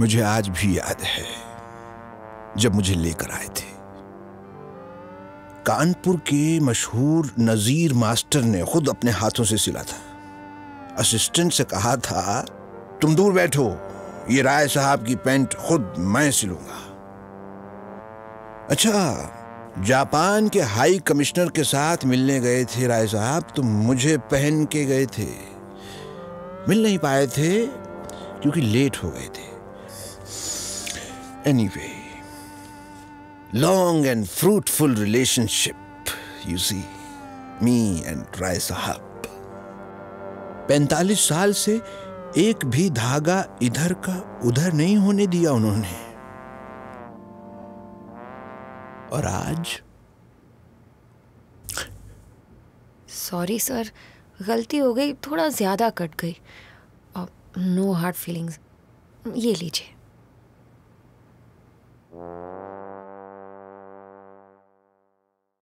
मुझे आज भी याद है, जब मुझे लेकर आए थे। कानपुर के मशहूर नजीर मास्टर ने खुद अपने हाथों से सिला था। असिस्टेंट से कहा था, तुम दूर बैठो, ये राय साहब की पैंट खुद मैं सिलूँगा। अच्छा जापान के हाई कमिश्नर के साथ मिलने गए थे राय साहब तो मुझे पहन के गए थे। मिल नहीं पाए थे, क्योंकि लेट हो गए थे। Anyway long and fruitful relationship you see me and Rai साहब पैंतालीस साल से एक भी धागा इधर का उधर नहीं होने दिया उन्होंने और आज सॉरी सर गलती हो गई थोड़ा ज़्यादा कट गई नो हार्ड फीलिंग्स ये लीजिए Mm-hmm.